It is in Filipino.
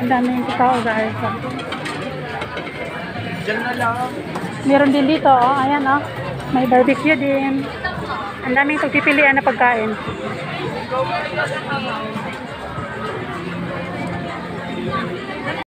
Ang daming tao guys. Diyan na lang. Meron din dito, oh. ayan oh. May barbecue din. Ang daming pagpipilian na pagkain.